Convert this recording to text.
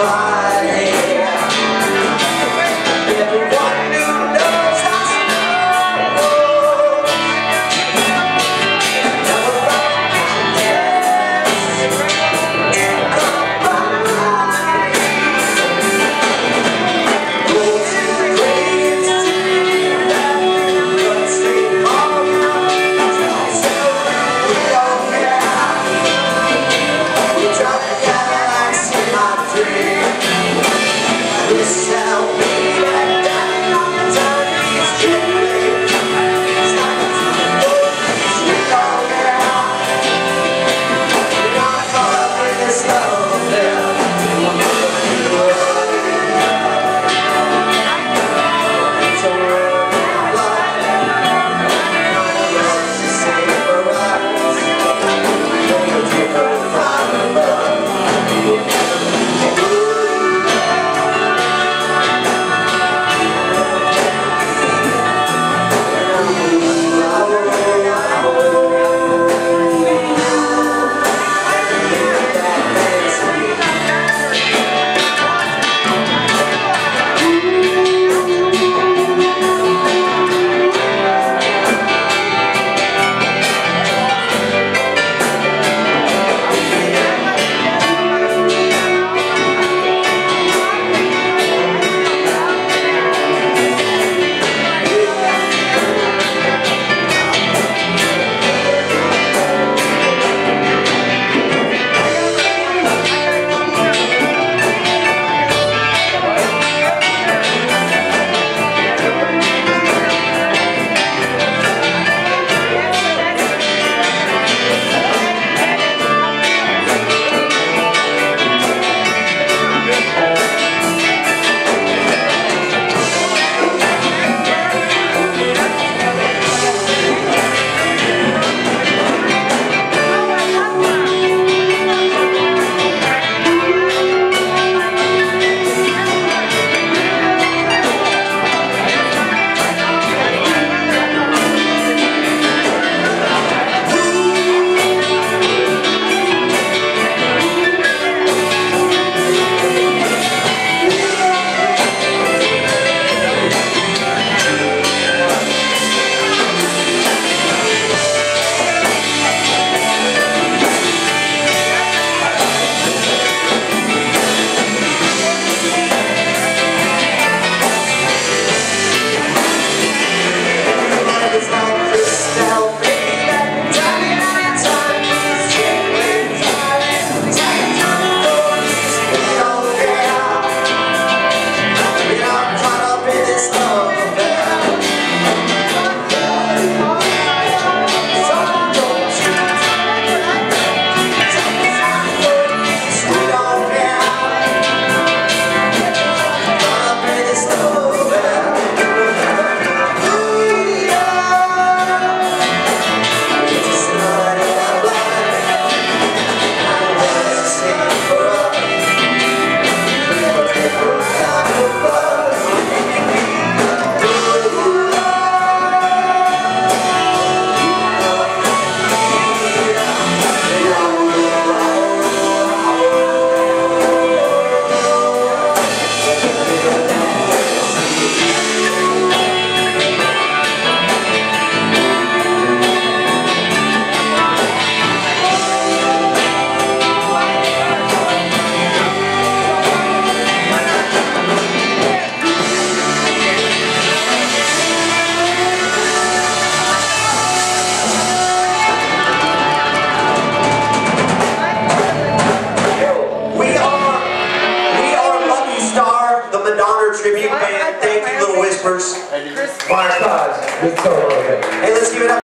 goodbye. 다 Fire Stars, big solo. Hey, let's give it up.